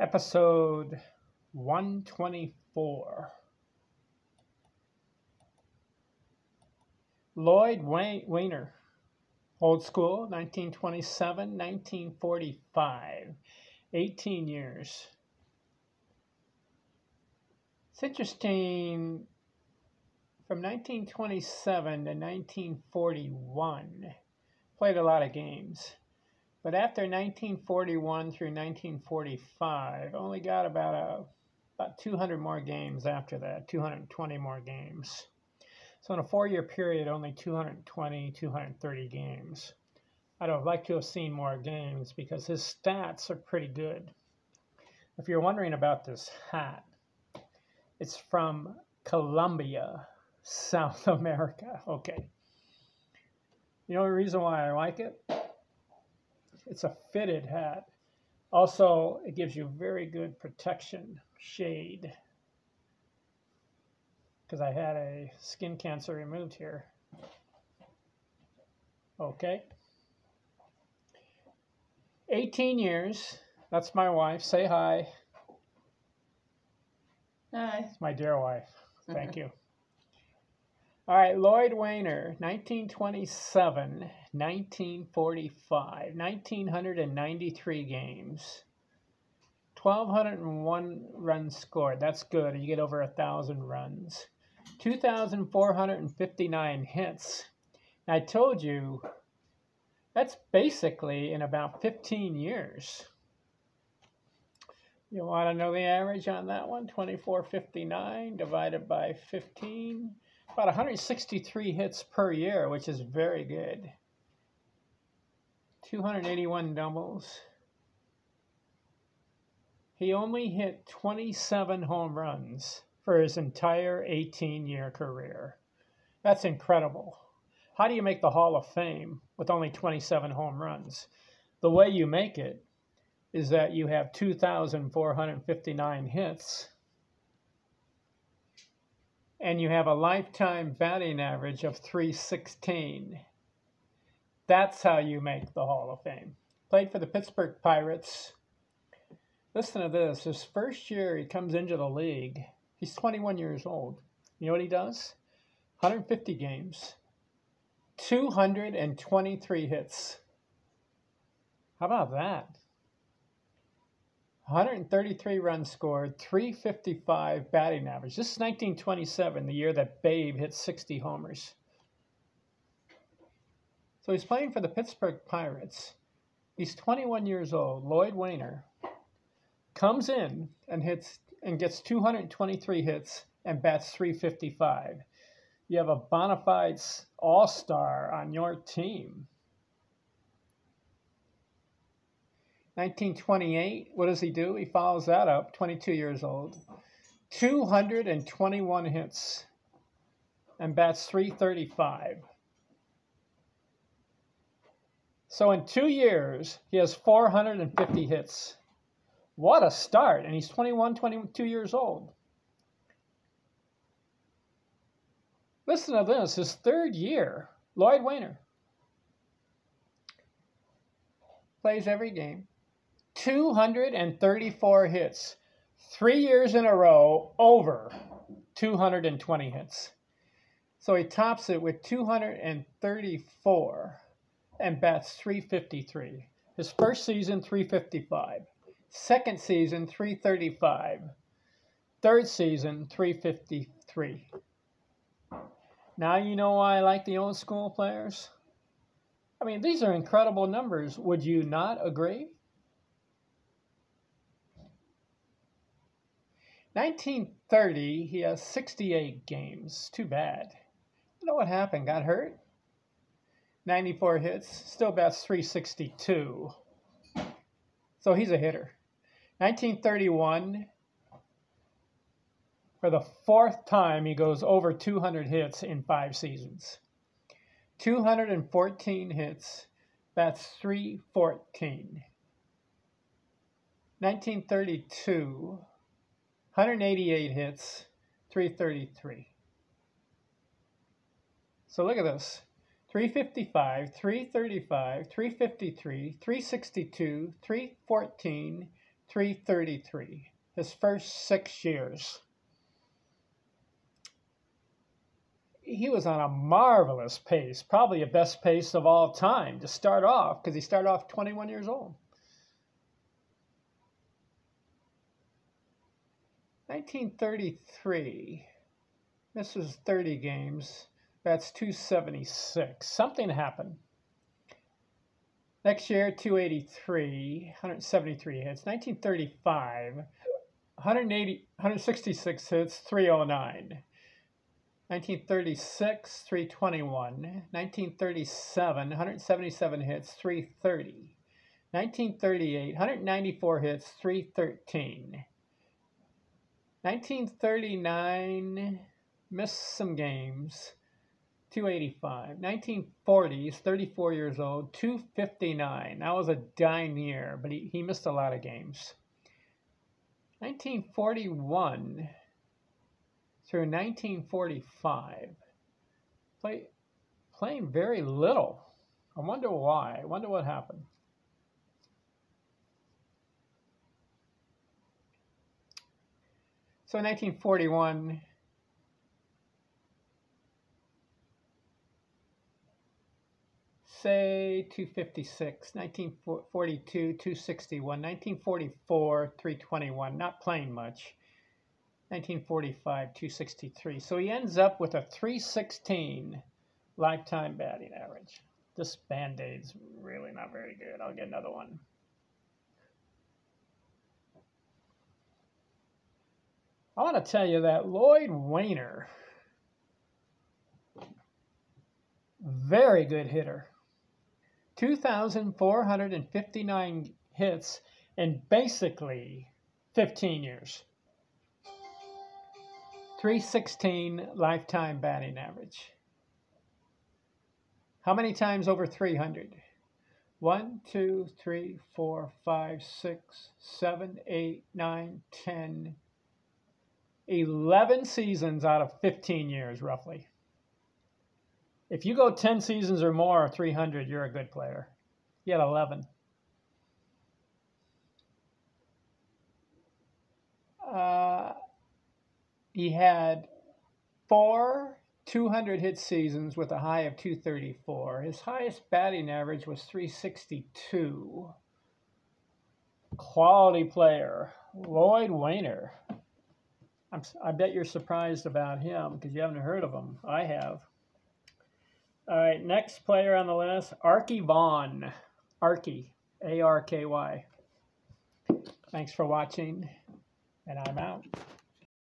episode 124. Lloyd Waner, old school, 1927 1945, 18 years. It's interesting, from 1927 to 1941, played a lot of games. But after 1941 through 1945, only got about a about 200 more games after that, 220 more games. So in a four-year period, only 220, 230 games. I'd have liked to have seen more games because his stats are pretty good. If you're wondering about this hat, it's from Colombia, South America. Okay. You know the reason why I like it? It's a fitted hat. Also, it gives you very good protection, shade. Because I had a skin cancer removed here. Okay. 18 years. That's my wife. Say hi. Hi. It's my dear wife. Thank you. All right, Lloyd Waner, 1927, 1945, 1993 games, 1,201 runs scored. That's good. You get over a 1,000 runs. 2,459 hits. I told you that's basically in about 15 years. You want to know the average on that one? 2459 divided by 15 about 163 hits per year, which is very good. 281 doubles. He only hit 27 home runs for his entire 18 year career. That's incredible. How do you make the Hall of Fame with only 27 home runs? The way you make it is that you have 2,459 hits and you have a lifetime batting average of 316. That's how you make the Hall of Fame. Played for the Pittsburgh Pirates. Listen to this. His first year he comes into the league, he's 21 years old. You know what he does? 150 games, 223 hits. How about that? 133 runs scored, 355 batting average. This is 1927, the year that Babe hit 60 homers. So he's playing for the Pittsburgh Pirates. He's 21 years old. Lloyd Waner comes in and hits and gets 223 hits and bats 355. You have a bona fide all-star on your team. 1928, what does he do? He follows that up, 22 years old. 221 hits and bats 335. So in two years, he has 450 hits. What a start. And he's 21, 22 years old. Listen to this his third year, Lloyd Waner plays every game. 234 hits. Three years in a row, over 220 hits. So he tops it with 234 and bats 353. His first season, 355. Second season, 335. Third season, 353. Now you know why I like the old school players? I mean, these are incredible numbers. Would you not agree? 1930, he has 68 games. Too bad. You know what happened? Got hurt? 94 hits, still bats 362. So he's a hitter. 1931, for the fourth time, he goes over 200 hits in five seasons. 214 hits, bats 314. 1932, 188 hits, 333. So look at this. 355, 335, 353, 362, 314, 333. His first six years. He was on a marvelous pace, probably a best pace of all time to start off because he started off 21 years old. 1933. This is 30 games. That's 276. Something happened. Next year, 283, 173 hits. 1935, 180, 166 hits, 309. 1936, 321. 1937, 177 hits, 330. 1938, 194 hits, 313. 1939, missed some games, 285. 1940s, 34 years old, 259. That was a dime year, but he, he missed a lot of games. 1941 through 1945, play, playing very little. I wonder why. I wonder what happened. So 1941, say 256, 1942, 261, 1944, 321, not playing much. 1945, 263. So he ends up with a 316 lifetime batting average. This band-aid's really not very good. I'll get another one. I want to tell you that Lloyd Waner, very good hitter. 2,459 hits in basically 15 years. 316 lifetime batting average. How many times over 300? 1, 2, 3, 4, 5, 6, 7, 8, 9, 10, 11 seasons out of 15 years, roughly. If you go 10 seasons or more, 300, you're a good player. He had 11. Uh, he had four 200 hit seasons with a high of 234. His highest batting average was 362. Quality player, Lloyd Waner. I'm, I bet you're surprised about him because you haven't heard of him. I have. All right, next player on the list, Arky Vaughan. Arky, A R K Y. Thanks for watching, and I'm out.